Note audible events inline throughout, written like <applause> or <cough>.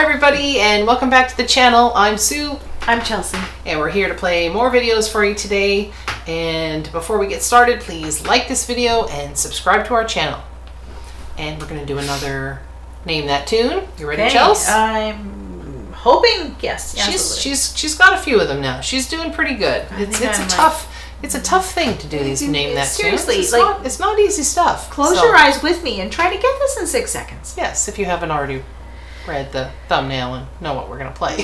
Hi everybody and welcome back to the channel. I'm Sue I'm Chelsea. and we're here to play more videos for you today. And before we get started, please like this video and subscribe to our channel. And we're going to do another Name That Tune. You ready, Okay, Chelsea? I'm hoping yes. she's absolutely. she's she's got a few of them now. She's doing pretty good. I It's it's a like- uh, tough it's a tough thing to do these mm-hmm. Name That Seriously, Tunes. It's like- not, it's not easy stuff. Close So- your eyes with me and try to get this in six seconds. Yes, if you haven't already read the thumbnail and know what we're going to play.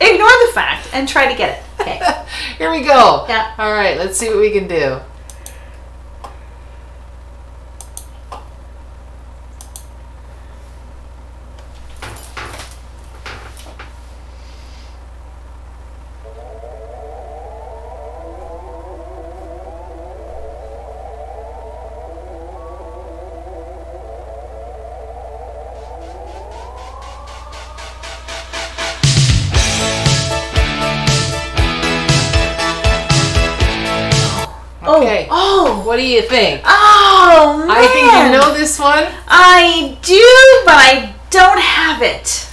Ignore the fact and try to get it. Okay. <laughs> Here we go. Yeah. All right, let's see what we can do. What do you think? Oh man. I think you know this one. I do, but I don't have it.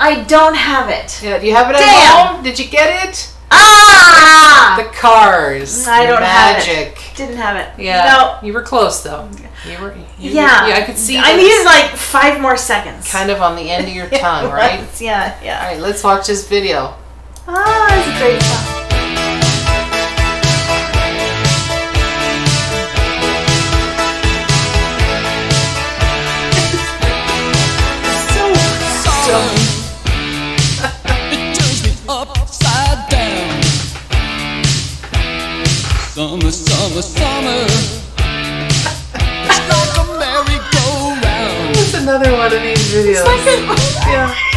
I don't have it. Yeah, do you have it at Damn. home? Did you get it? Ah! The Cars. I don't have it. Magic. Didn't have it. Yeah. No. You were close though. You were. You Yeah. Were, yeah, I could see. I needed like five more seconds. kind of on the end of your <laughs> tongue, right? Yeah, All yeah. right, let's watch this video. Ah, it's a great song. Another one of these videos. yeah.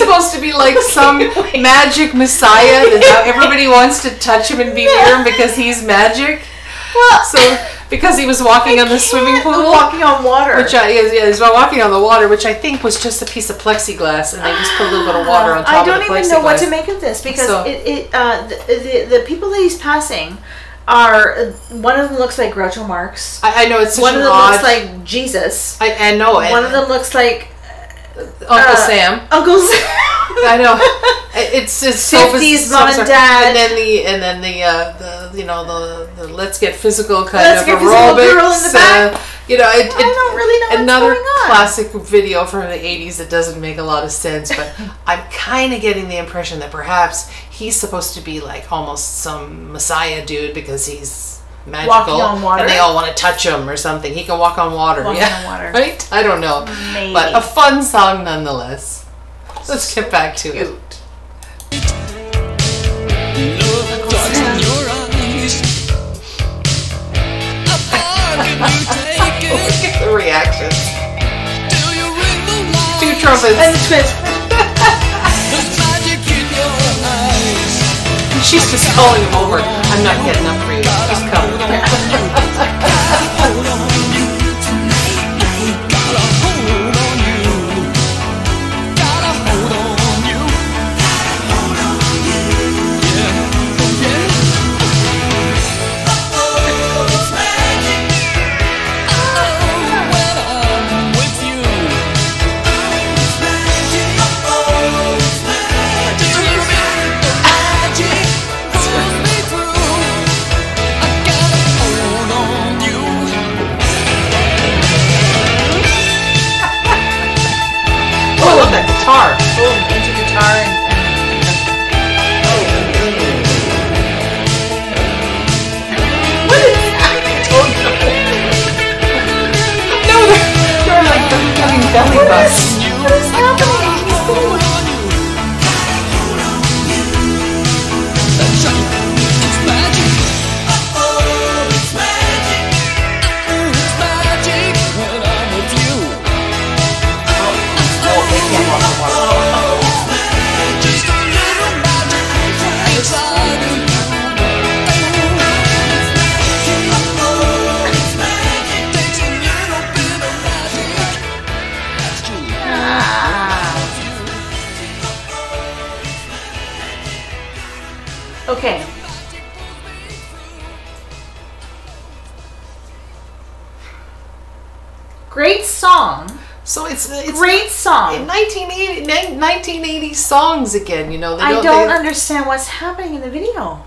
Supposed to be like <laughs> some magic messiah that now everybody wants to touch him and be near him because he's magic? Well, So because he was walking on the swimming pool, walking on water. which I yeah, yeah, he was walking on the water, which I think was just a piece of plexiglass, and they just put a little bit of water on top I of the don't plexiglass. even know what to make of this because So- it, it uh, the, the the people that he's passing are one of them looks like Groucho Marx. I, I know it's One of them odd. looks like Jesus. I, I know. and One of them looks like Uncle uh, Sam. Uncle <laughs> Sam. I know. It's it's so 50s so mom and dad. and then the and then the uh, the you know the, the let's get physical kind Let's of get aerobics. girl in the back. Uh, you know, it, I don't really know what's another classic video from the '80s that doesn't make a lot of sense, but <laughs> I'm kind of getting the impression that perhaps he's supposed to be like almost some messiah dude because he's magical on water? and they all want to touch him or something. He can walk on water. Walking yeah, on water. <laughs> right? I don't know, Maybe. but a fun song nonetheless. Let's get back to it. Love darts in your eyes. How far can you take it? Look at the reactions. Till you ring the line. Two trumpets. and the twist. There's magic in your eyes. She's just calling him over. I'm not getting up for you. She's coming. 先 <laughs> 尊 Great song. So it's it's Great song. 1980, 1980 songs again. You know, I don't. don't they- understand what's happening in the video.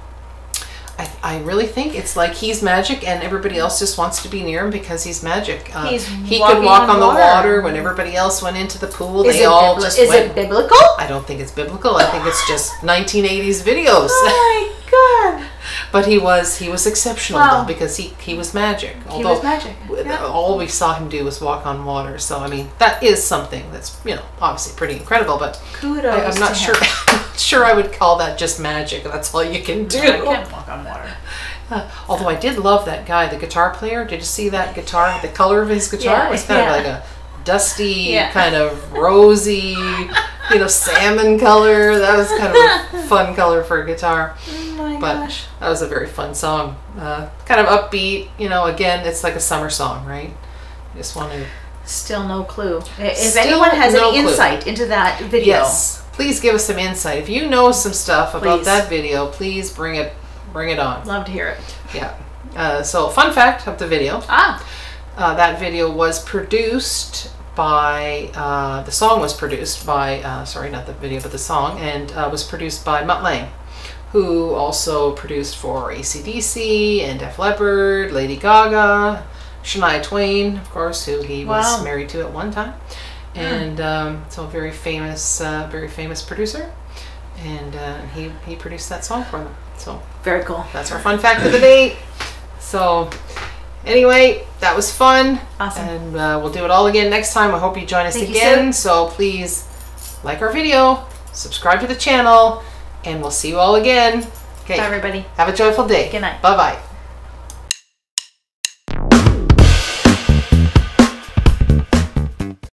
I, I really think it's like he's magic and everybody else just wants to be near him because he's magic. Uh, He's he could walk on on, the water. water when everybody else went into the pool. Is, they it, all just is went. it biblical? I don't think it's biblical. I think it's just 1980s videos. <laughs> Oh. But he was he was exceptional Wow. though because he he was magic. He was magic. Yeah. all we saw him do was walk on water. So I mean that is something that's you know obviously pretty incredible. But Kudos. I, I'm not sure <laughs> sure I would call that just magic. That's all you can do. I can't walk on water. Uh, although I did love that guy, the guitar player. Did you see that guitar? The color of his guitar Yeah, was kind yeah. of like a dusty, Yeah. kind of rosy, you know, salmon color. That was kind of a <laughs> fun color for a guitar. But gosh. that was a very fun song. Uh, kind of upbeat, you know. Again, it's like a summer song, right? I just want to. Still no clue. If Still anyone has no any clue. insight into that video, Yes, please give us some insight. If you know some stuff about Please. that video, please bring it, bring it on. love to hear it. Yeah. Uh, so, fun fact of the video. Ah, Uh, that video was produced by, uh, the song was produced by, uh, sorry, not the video, but the song, and uh, was produced by Mutt Lange, who also produced for ACDC and Def Leppard, Lady Gaga, Shania Twain, of course, who he was Wow. married to at one time. And um, so, a very famous, uh, very famous producer. And uh, he, he produced that song for them. So, very cool. that's our fun fact of the day. So, anyway, that was fun. Awesome. And uh, we'll do it all again next time. I hope you join us Thank again. so, please like our video, subscribe to the channel, and we'll see you all again. Okay. Bye, everybody. Have a joyful day. Good night. Bye bye.